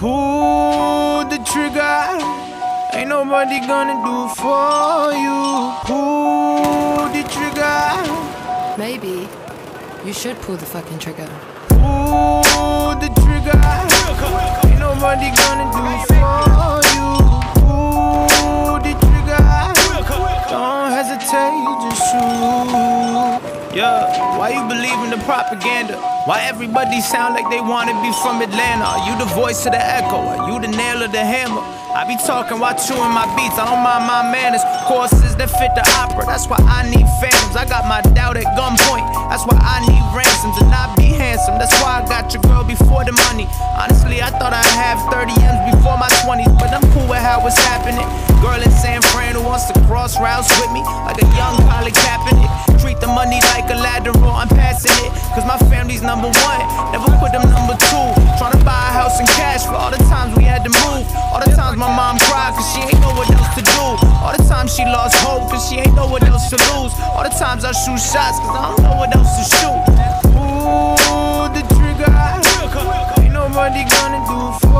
Pull the trigger, ain't nobody gonna do for you. Pull the trigger. Maybe you should pull the fucking trigger. Pull the trigger, ain't nobody gonna do for you. The propaganda? Why everybody sound like they wanna be from Atlanta? Are you the voice of the echo? Are you the nail of the hammer? I be talking while chewing my beats, I don't mind my manners. Courses that fit the opera, that's why I need phantoms. I got my doubt at gunpoint, that's why I need ransoms and not be handsome. That's why I got your girl before the money. Honestly, I thought I'd have 30 M's before my 20s, but I'm cool with how it's happening. Girl in San Fran who wants to cross routes with me, like a young Colin Kaepernick. Treat the money like a lateral, I'm passing it, cause my family's number one. Never put them number two. Trying to buy a house in cash for all the times we had to move. All the times my mom cried, cause she ain't know what else to do. All the times she lost hope, cause she ain't know what else to lose. All the times I shoot shots, cause I don't know what else to shoot. Pull the trigger. Ain't nobody gonna do for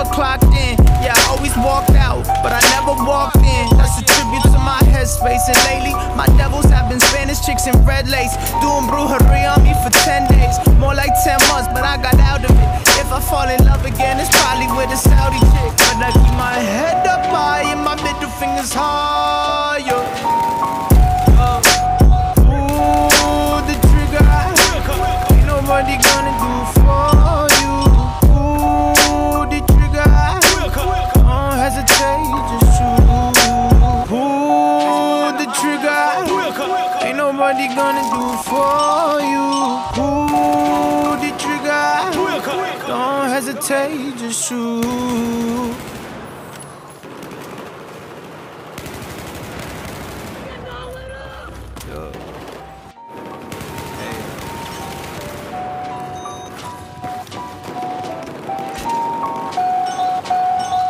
never clocked in. Yeah, I always walked out, but I never walked in. That's a tribute to my headspace. And lately, my devils have been Spanish chicks in red lace. Doing brujeria on me for 10 days. More like 10 Nobody gonna do for you. Pull the trigger. Don't hesitate, just shoot.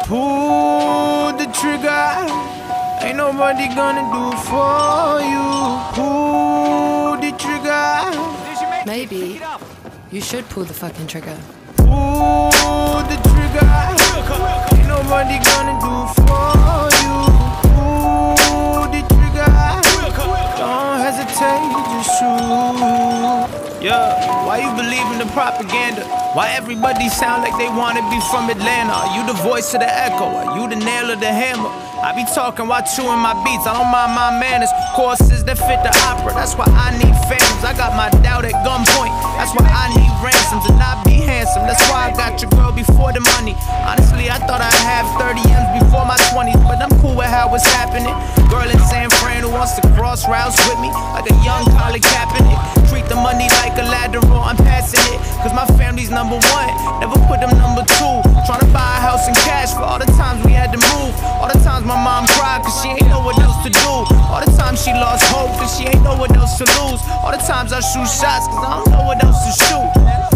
Pull the trigger. Ain't nobody gonna do for you. Maybe you should pull the fucking trigger. Pull the trigger. Ain't nobody gonna do for you. Pull the trigger. Don't hesitate, just shoot. Yeah, why you believe in the propaganda? Why everybody sound like they wanna be from Atlanta? Are you the voice of the echo? Are you the nail of the hammer? I be talking while chewing my beats, I don't mind my manners. Courses that fit the opera, that's why I need happening. Girl in San Fran who wants to cross routes with me, like a young Colin Kaepernick. Treat the money like a lateral, I'm passing it, cause my family's number one. Never put them number two. Trying to buy a house in cash for all the times we had to move. All the times my mom cried cause she ain't know what else to do. All the times she lost hope cause she ain't know what else to lose. All the times I shoot shots cause I don't know what else to shoot.